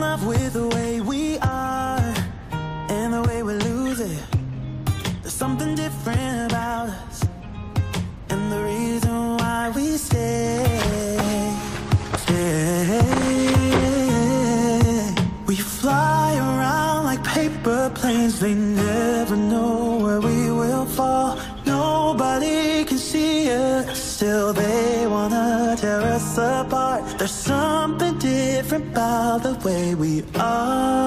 Love with the way we are and the way we lose it. There's something different about us, and the reason why we stay, stay. We fly around like paper planes, they never know where we will fall. Nobody can see us, still they wanna tear us apart. There's different about the way we are. Are,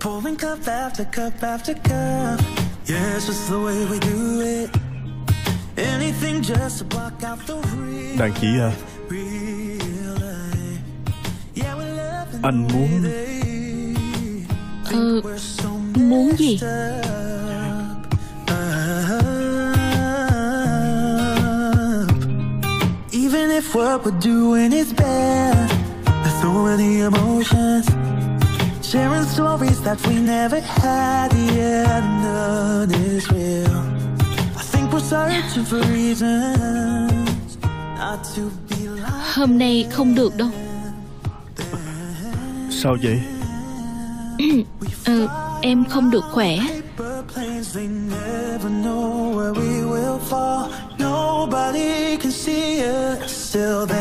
pouring cup after cup after cup. Yeah, it's just the way we do it. Anything just to block out the real, Đàn chị à. Yeah, we're loving Anh the way muốn they Ờ, think mm, we're so muốn gì? messed up. Up. Even if what we're doing is bad, there's so many emotions. Sharing stories that we never had, yeah, none is real. I think we're searching for reasons not to be like Hôm nay không được đâu. Sao vậy? Ờ, Em không được khỏe. Paper planes, they never know where we will fall. Nobody can see us, still they